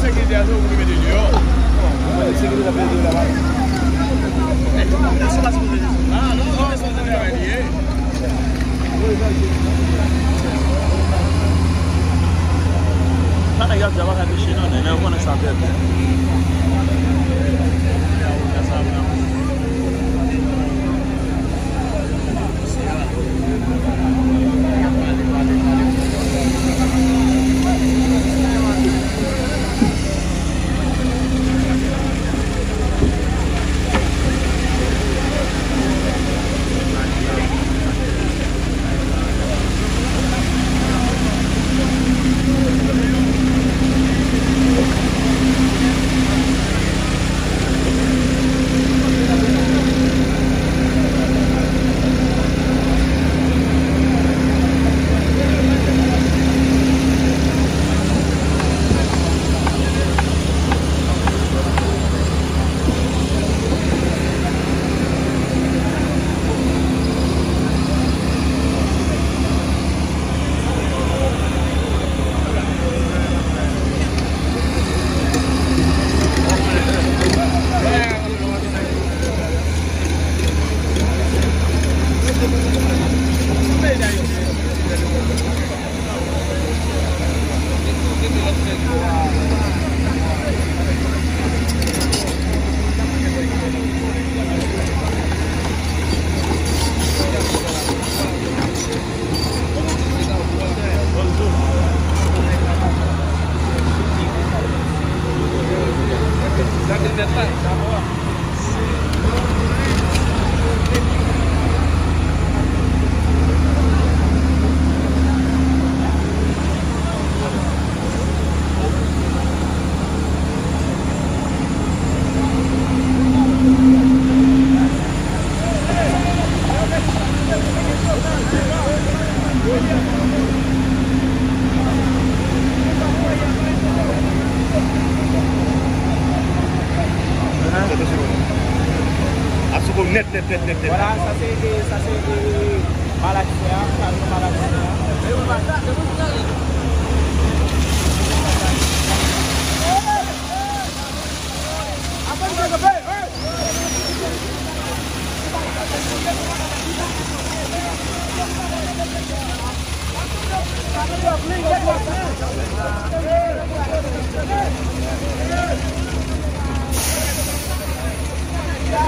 sekreti a se ou pou mwen de diyo. Mwen sekreti la pe de la vay. Mwen se la se pou de diyo. A, nou mwen se la se pou de la vay liye. Sa nan yon java ka de chenan, nen yon mwen se la pe de. Tá bom. Be. À ce net, net, net, net, net. Voilà, ça c'est des, ça c'est des malaxiens, camions malaxiens. Thank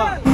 좋아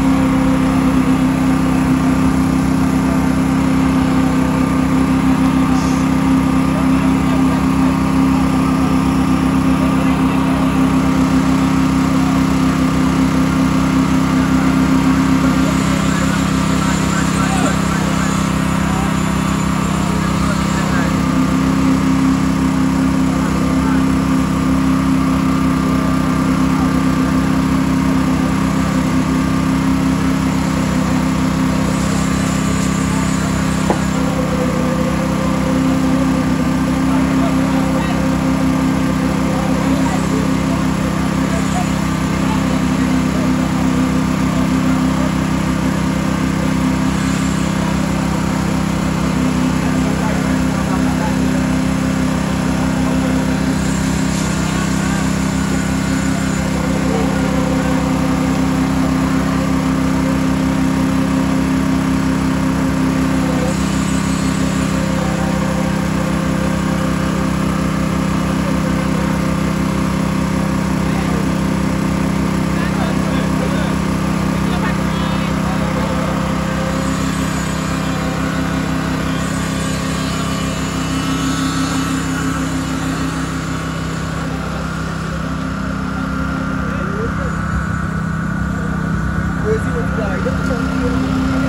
crazy with the item.